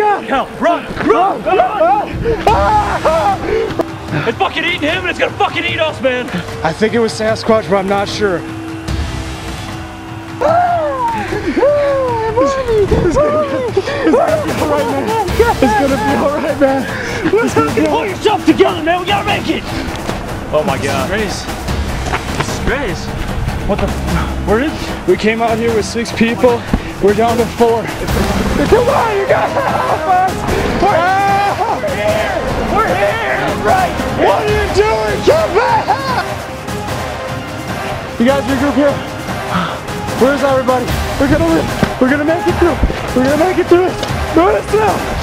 God! Cal, run! Run! Ah, ah, ah. It's fucking eating him and it's gonna fucking eat us, man! I think it was Sasquatch, but I'm not sure. It's gonna be alright, man. It's gonna be alright, man. It's gonna be Pull alright. yourself together, man! We gotta make it! Oh my god. Grace, Grace! What the? Where is? We came out here with six people. We're down to four. Come on, you guys help us! We're, we're here! We're here! Right! What are you doing? Come back! You guys regroup here. Where's everybody? We're gonna live. We're gonna make it through. We're gonna make it through. Do this now.